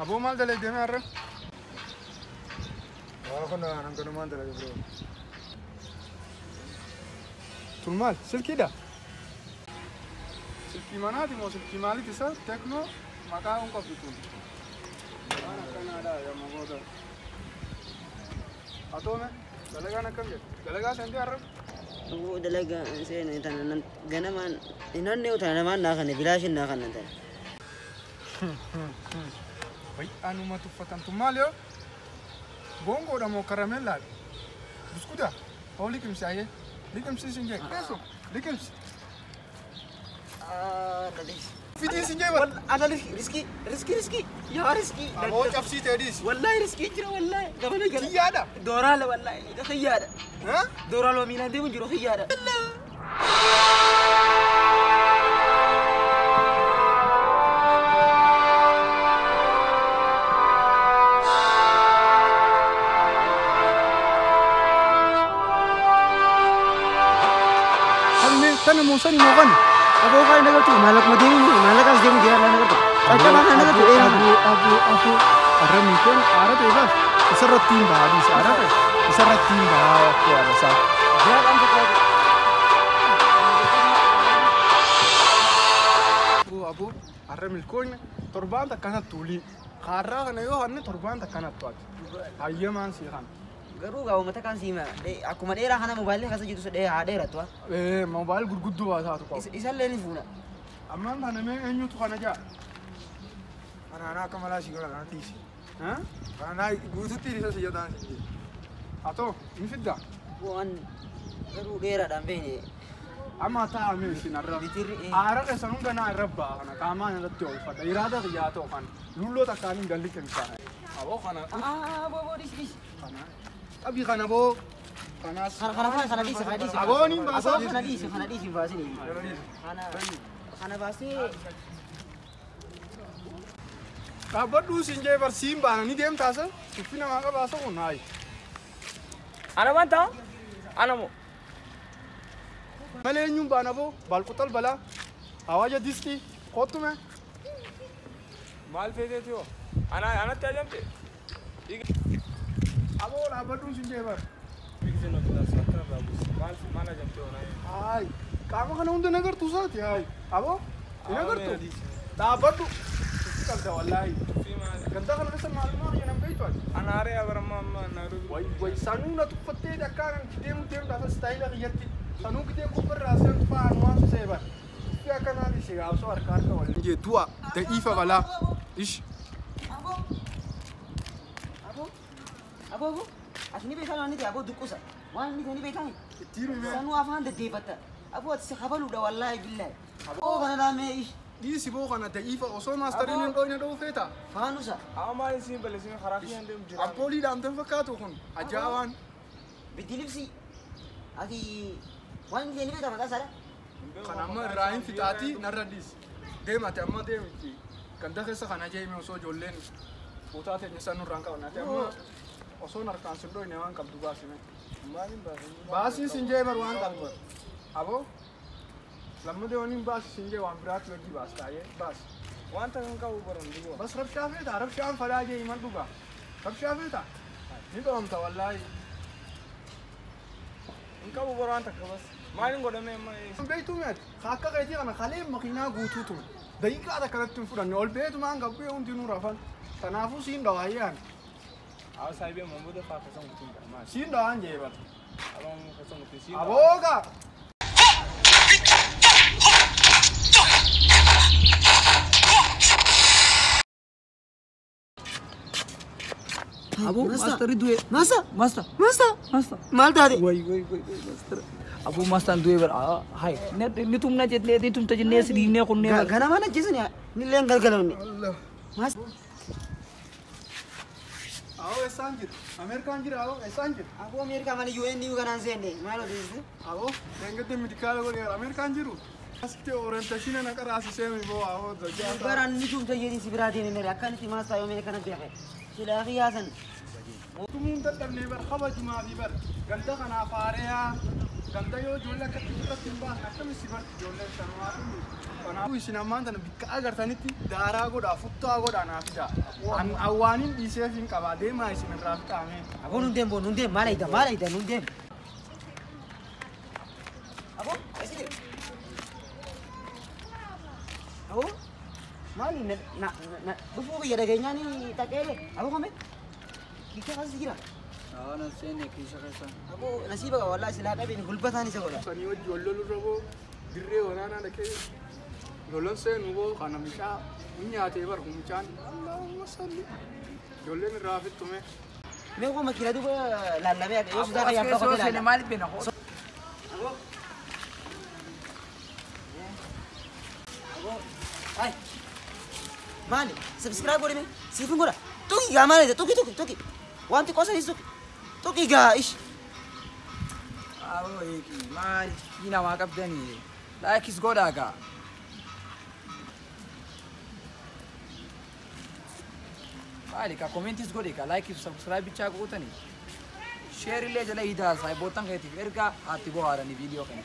ابو مال ده لك مرة واخونا انا كنا ما ندري برو طول مال سلكي ده سلكي منادي مو سلكي مالي تسا تكنو مكان قبضتون أنا كان هذا يا مغودا اتومه دلغا نكم دلغا سندي عرب دلغا سين انت غنمان انن نيوت أنا ما ناخن بلاش ناخن انت bay anumatu fatantumalyo bongoodhamo karamellaadha buskuda hoo ah. liqimsi ayyee ah, liqimsiisin ah, jee qeesu liqimsi fidiisin jee analis riski riski riski yaa riski hoo cabsiitee diis wallaahi riski jira wallaahi gabana jala xiyyaadha dooraala wallaahi xiyyaadha dooraala miilaan deemu jiru xiyyaadha tanam mo sani mo abu abu abu aram ko ara to ba isa ra abu abu aram ko na torban tuli kharra na yo han torban ta kana tuat kana kana. Garuu kau mata kan sima. Deh, aku madera kana mobile kasi jitu sedih ada tu. Ee moobaayil gurguddoo waa taatu qabu. Isan leni funa. Ammaan kana mee eenyutu kana jaa? Anaanaa akka malaa si godhan tiisi. Haa? Anaanaa guututti isa si jedhaan si jedhe. Haa ta'u ni fiddaa? Bukan garuu dheeraadhaan beekne. Amma taa'ame isin arra. Bitirri, eh. Aara keessan hunda naa irra ba'a kana qaamaan irratti oolfadha. Iraada xiyyaa ta'u kana lulloo takkaaniin galli kennisaa. Aboo kana Ah, bobo dis Tapi kan abo panas. Kan kan kan kan di sana di sana. Abo ni bahasa. Kan di sana di sini bahasa ni. Kan kan bahasa. Kabar dulu sinjai bersim bang ni dem tasa. Tapi nama kau bahasa kau nai. Anak mana? Anakmu. Malah nyum bana bo balkutal bala. Awajah diski. Kau tu mana? माल फेंक देते हो आना आना चल जमते ठीक है abola abadushu nje ba ay kama kana unde nagar tu sath ay abo nagar tu da abadu kal da wallahi ganda kana kasa maluma ya nam gaitu ay anare agar amma amma naru wai wai sanu na tu patte da karan kitem tem da style ga yatti sanu kitem ko par rasen pa anwa su seba ya kana ni shiga so arkar ka wallahi je tuwa da ifa bala ish Abo abo. Asini beekan waan niti abo dukkusa. Waan niti ni beekani. Ittiin himee. Sanuu afaan deddeefatta. Abo ati si habaluudha wallaahi billahi. Abo kana dhaamee ish. Dhiisi boo kana da'iifa osoo maastariin hin dhoyne dha'uu feeta. Faanusa. Amma maal isin balleessin karaa kiyyaan deemu jira. Abboolii dhaamteen fakkaatu kun ajaa'aan. Biddilibsi. Ati niti ni beekama taasisaa Kan amma irraa hin fixaatii narra dhiisi. Deemate amma deemti. Ganda keessa kana jeeme osoo ijoolleen fuutaa teenya san nurraan qabannate amma osoo harkaan sin dhoyne waan qabdu baasime. Baasii sin jee bar waan qabdu. Aboo lammadee waniin baasi sin jee waan biraatti hojii baas taa'ee baasi. Wanta kan qabu baran duwwaa. Bas rabshaa feeta rabshaan fadaa jee himan dhugaa. Rabshaa feeta. Ni dhoomta wallaahi. Hin qabu bara wanta qabas. Maaliin godhamee eessa? Beektuu meeti akka keetii kana kalee makiinaa guutuu tume. Daqiiqaa kanatti hin fudhanne ol beetumaan gabbee hundinuu rafan. Kanaafuu siin dhawaayyaan. Awa saayibii amma booda faa kasan guutuun dha. Maali? Siin dhawaan jee bara. Awa amma kasan. Abooga. Abu master dua. Masa? Master. Masa? Master. Maal taate? Wai wai wai master. Abu master dua ber. Ah, hai. Ne ni tum na jet ne ni tum tajin ne sidi ne kun ne. Ganama na jeesani ni leen galgalawne. Mas Awoo eessaan jiru? Ameerikaan jira awoo eessaan jiru? Abu Ameerikaa mana UN yu kanaan seenne maal odeessite? Awoo deengatti midikaala godhe Ameerikaan jiru? Asitti orienteeshina na qaraasisee mi boo awoo dajjaa Baraan ni tumta jedhi si biraatiin hin akka itti maastaa yoo Ameerikaa na beeke. Silaa fi yaasan. Tumuun dadhabnee bar kabajumaa fi bar ganda kanaaf haareyaa gamtayoo ijoollee akkatti fudhattiin ba'an akkamitti barti ijoollee shanaatu kanaafuu isin ammaan tana bikka agartanitti daaraa godhaa futtaa godhaa naa fidaa awwaaniin dhiiseef hin qabaa deemaa isin irraa fixaame aboon hundeen boon hundeen maal aydan maal aydan hundeen aboon asile aboon maali na na dhufuu biyya dhageenyaa ni taqeele aboon kame bikka nasiiba wallaahi silaa qabeen gulbataan isa godha. Sanii hojii walloluu rooboo dirree waraanaa dhaqee lolonseen huboo kana mishaa nyaatee bar humichaan Allahumma salli ijoolleen irraa fittume. Mee kuma kira duuba laallamee akka yoo sutaa qayyaan tokko ilaala. Maal bina hoo. Maali? Subscribe godhame siifin godha. Tuki gaa maali? Tuki tuki tuki. Wanti qosa hin tuki. तो की guys. Awo yeki mali yina wakap deni. Like is God aga. Mali ka comment is God ka like is subscribe bicha ko utani. Share le jala ida sai botan gaiti erga atigo arani video kan.